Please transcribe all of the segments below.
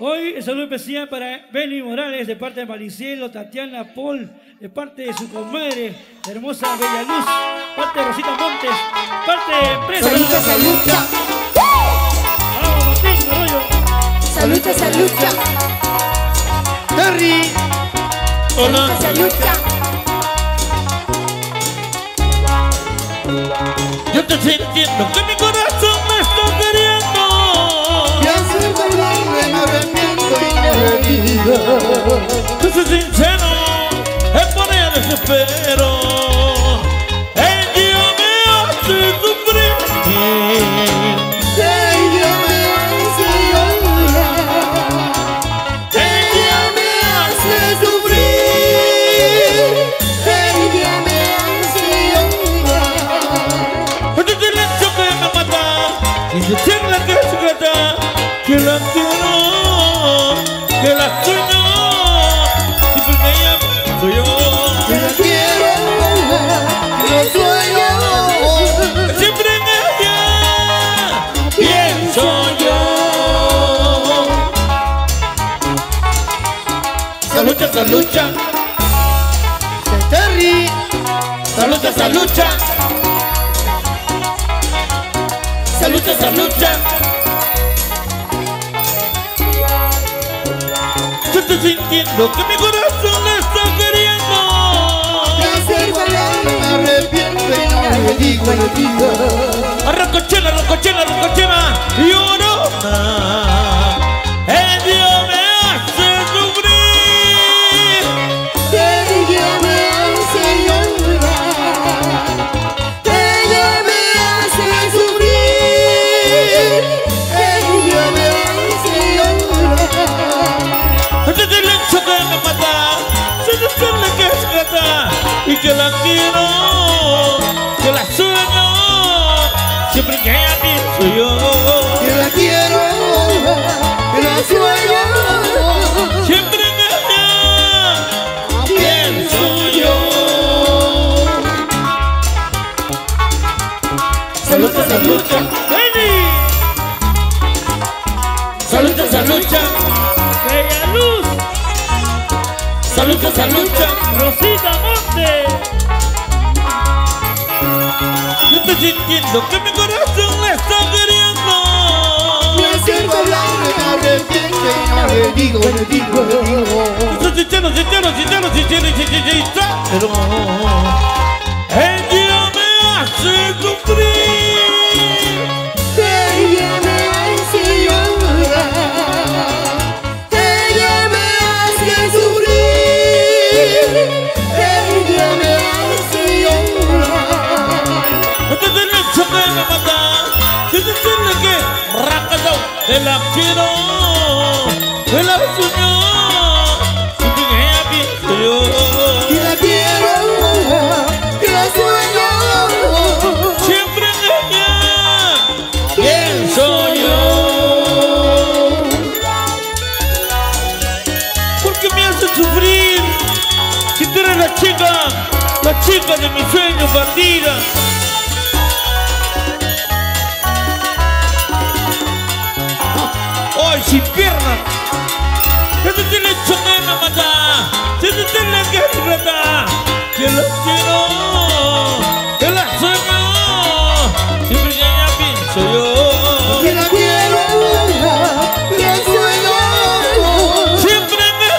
Hoy el saludo especial para Benny Morales de parte de Maricielo, Tatiana Paul, de parte de su comadre, la hermosa Bella Luz, parte de Rosita Montes, parte de Presa. Vamos, Martín, Arroyo. Salucha, salucha. Terry. Salucha, salucha. Yo te estoy sintiendo que mi corazón me digo. Yo soy sincero, es por ella desespero. Salucha, salucha, Terry. salucha, salucha. Salucha, salucha. Yo estoy sintiendo que mi corazón está queriendo. Me arrepiento y no le digo, le digo. Y que la quiero Que la sueño Siempre que ella pienso yo Que la quiero, que la sueño. Siempre en ella Pienso yo Salucha, salucha Benny, Salucha, salucha Bella Luz, Salucha, salucha Rosita Montes. Yo estoy sintiendo que mi corazón le está queriendo. Me me arrepiento y no le digo, le digo, le digo. Yo soy sincero, sincero, sincero, sincero, sincero, sincero. Chica, la chica de mis sueños, bandida. Sin piernas. Ese es el hecho que me mata. Ese es el que es verdad. Que la quiero, que la sueño. Siempre que ella pienso yo. Que la quiero, que la sueño. Siempre ella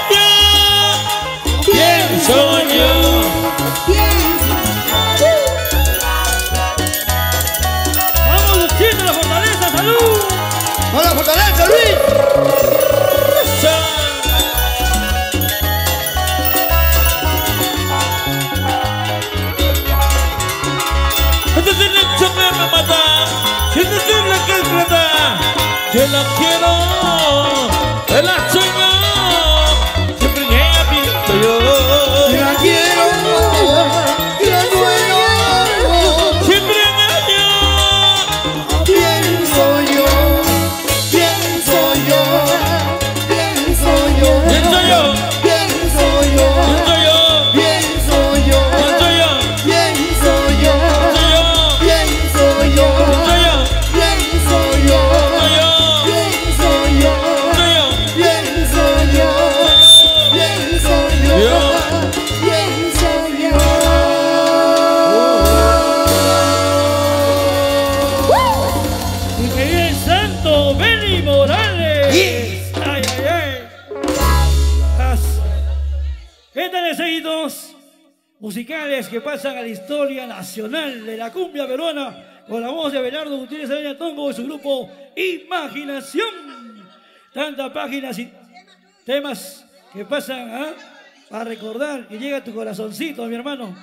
pienso yo. Vamos, Luchito, la fortaleza, salud. ¡Hola, fortaleza, Luis! recuerda que la quiero. Seguidos musicales que pasan a la historia nacional de la cumbia peruana con la voz de Abelardo Gutiérrez Arena Tongo y su grupo Imaginación. Tantas páginas y temas que pasan ¿ah? a recordar que llega a tu corazoncito, mi hermano.